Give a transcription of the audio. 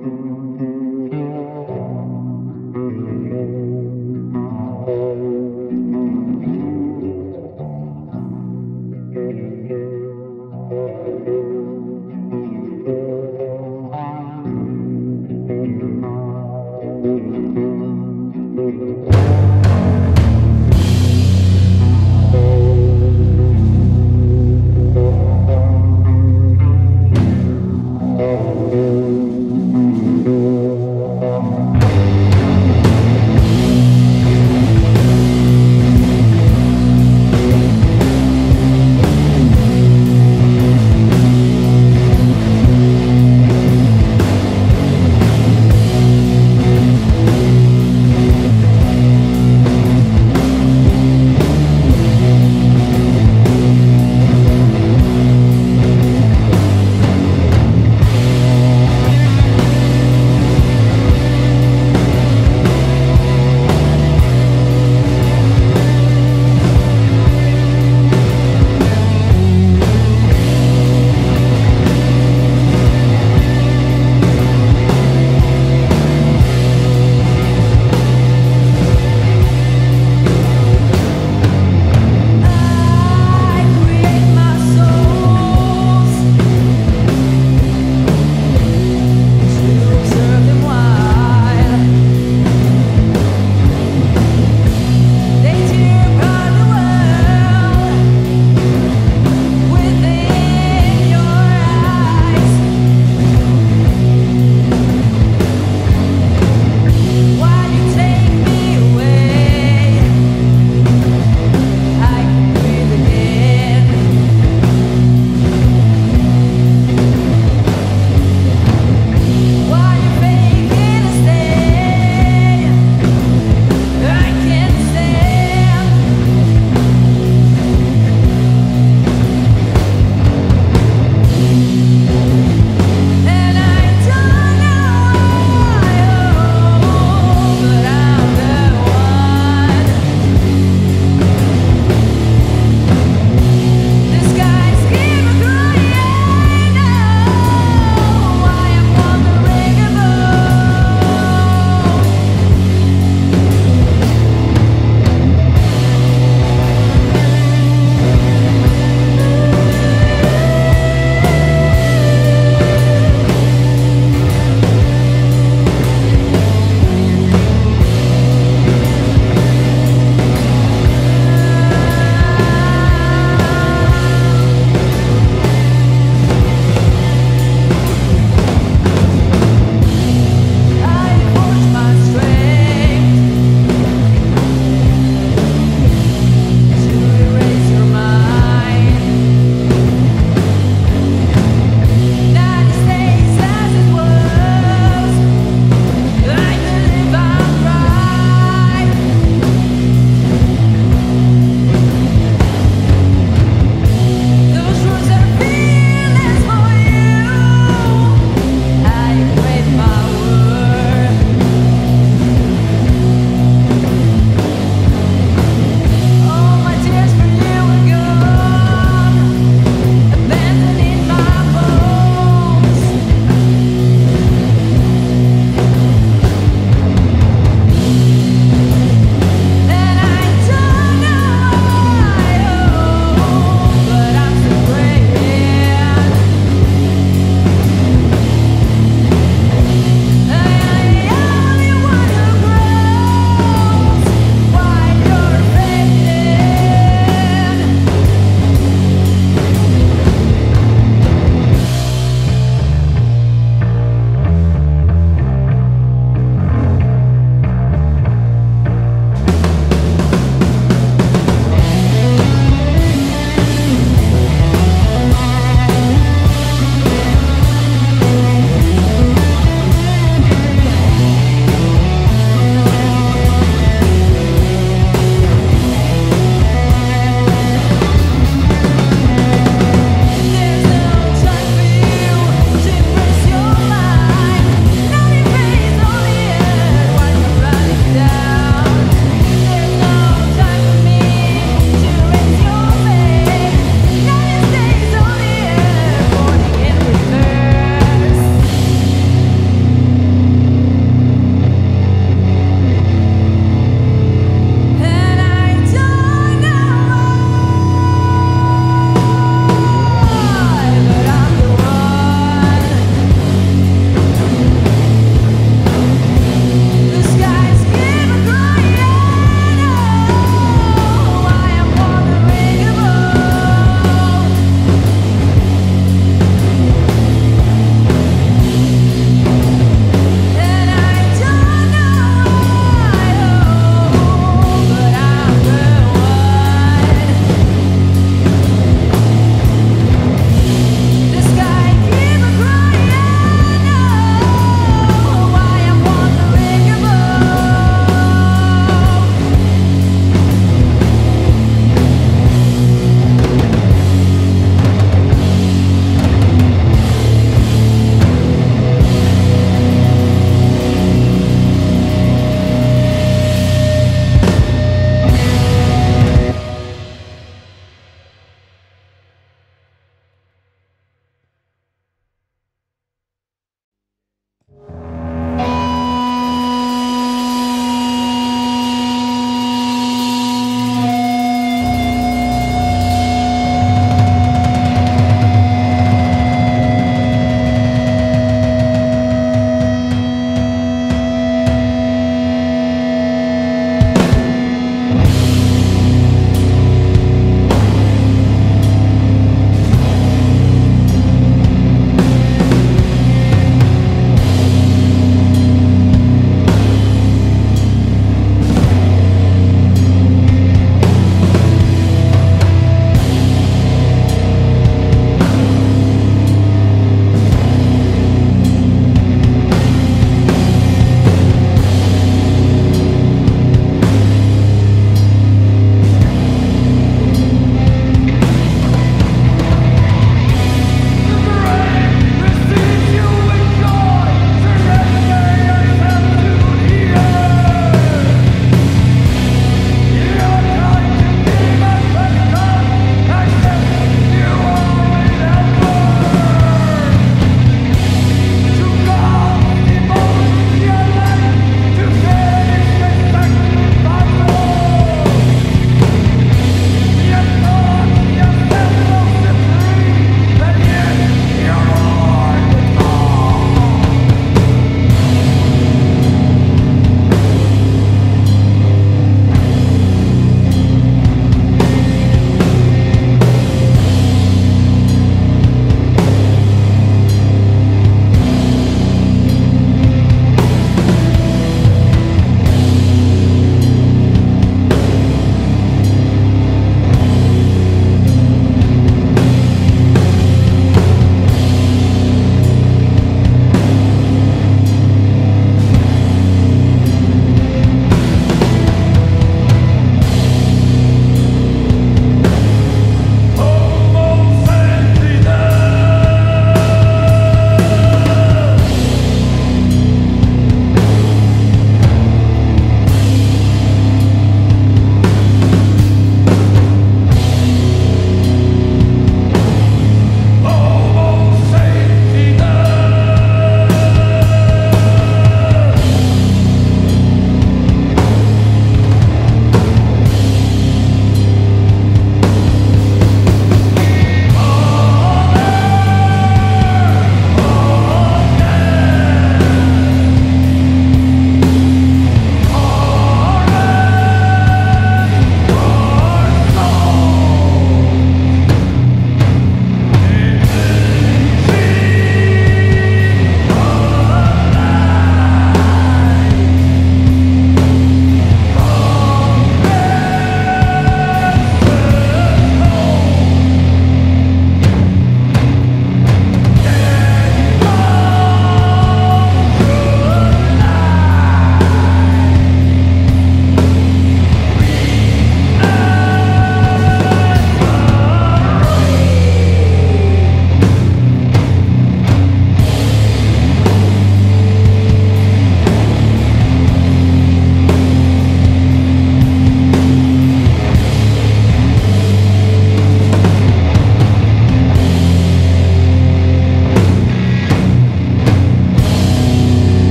Mm-hmm.